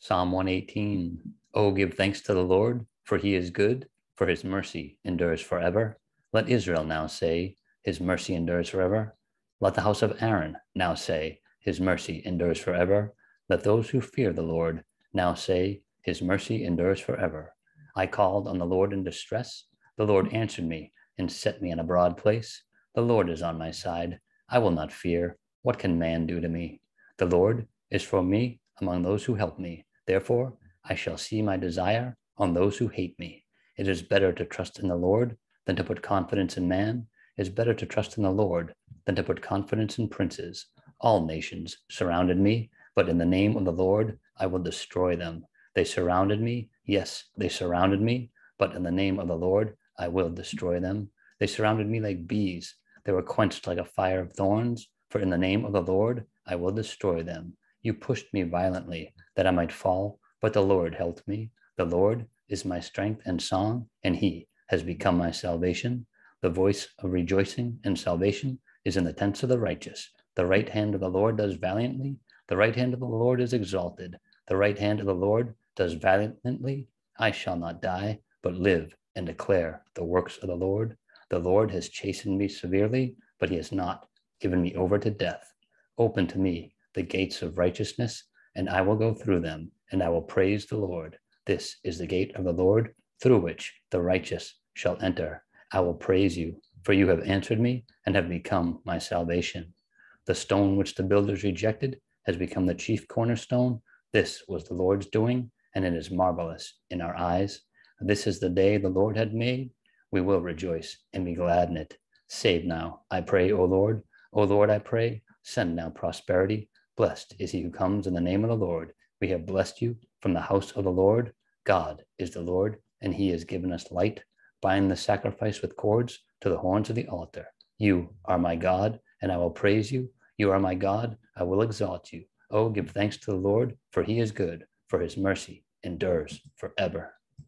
Psalm 118 Oh, give thanks to the Lord, for he is good, for his mercy endures forever. Let Israel now say, His mercy endures forever. Let the house of Aaron now say, His mercy endures forever. Let those who fear the Lord now say, His mercy endures forever. I called on the Lord in distress. The Lord answered me and set me in a broad place. The Lord is on my side. I will not fear. What can man do to me? The Lord is for me among those who help me. Therefore, I shall see my desire on those who hate me. It is better to trust in the Lord than to put confidence in man. It is better to trust in the Lord than to put confidence in princes. All nations surrounded me, but in the name of the Lord I will destroy them. They surrounded me, yes, they surrounded me, but in the name of the Lord I will destroy them. They surrounded me like bees. They were quenched like a fire of thorns, for in the name of the Lord I will destroy them. You pushed me violently that I might fall, but the Lord helped me. The Lord is my strength and song, and he has become my salvation. The voice of rejoicing and salvation is in the tents of the righteous. The right hand of the Lord does valiantly. The right hand of the Lord is exalted. The right hand of the Lord does valiantly. I shall not die, but live and declare the works of the Lord. The Lord has chastened me severely, but he has not given me over to death. Open to me the gates of righteousness, and I will go through them, and I will praise the Lord. This is the gate of the Lord, through which the righteous shall enter. I will praise you, for you have answered me and have become my salvation. The stone which the builders rejected has become the chief cornerstone. This was the Lord's doing, and it is marvelous in our eyes. This is the day the Lord had made. We will rejoice and be glad in it. Save now, I pray, O Lord. O Lord, I pray, send now prosperity Blessed is he who comes in the name of the Lord. We have blessed you from the house of the Lord. God is the Lord, and he has given us light. Bind the sacrifice with cords to the horns of the altar. You are my God, and I will praise you. You are my God, I will exalt you. Oh, give thanks to the Lord, for he is good, for his mercy endures forever.